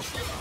Yeah.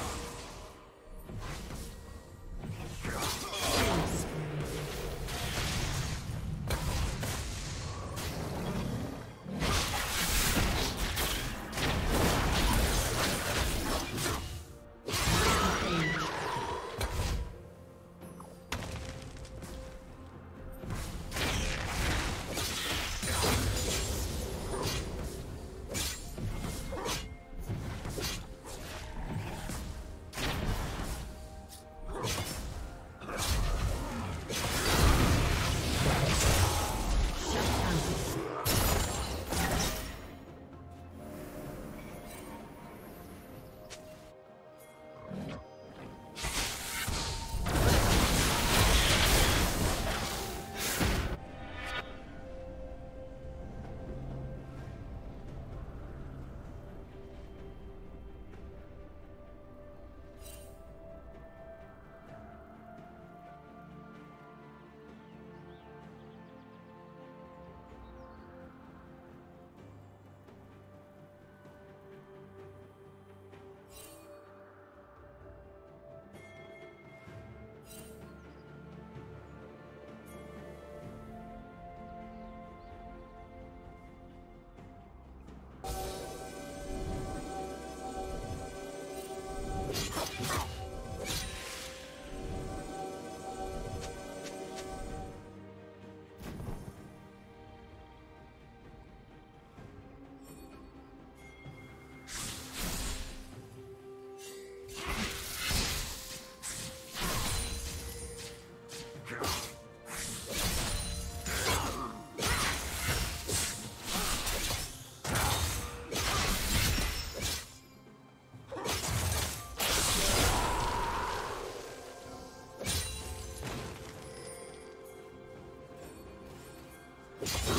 you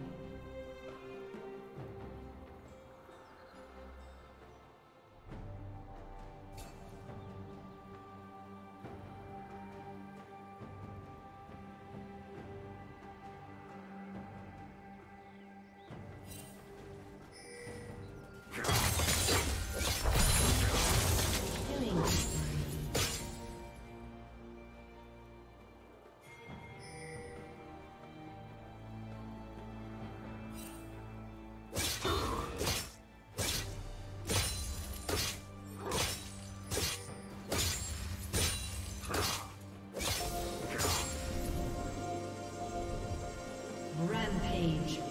Shut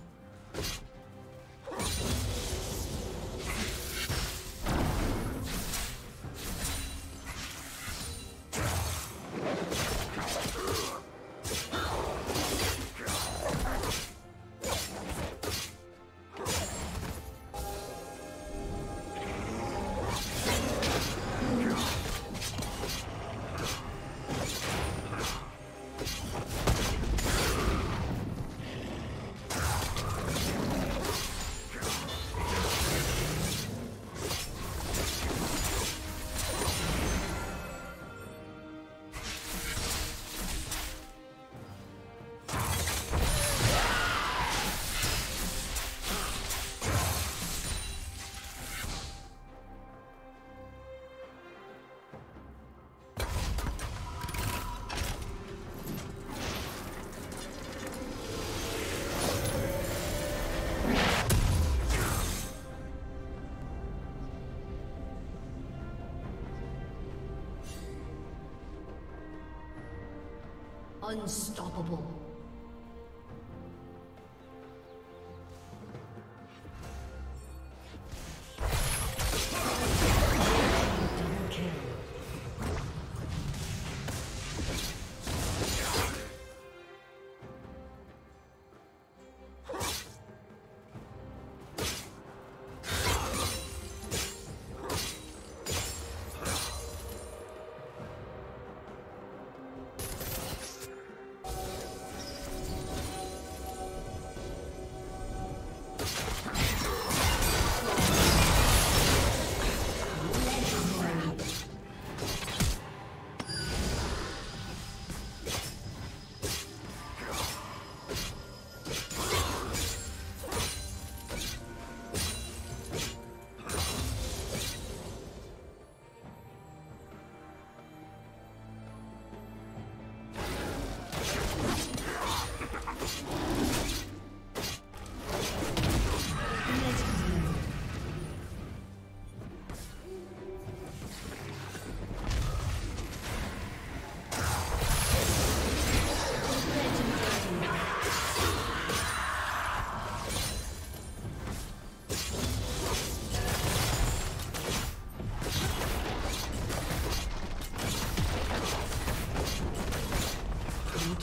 Unstoppable.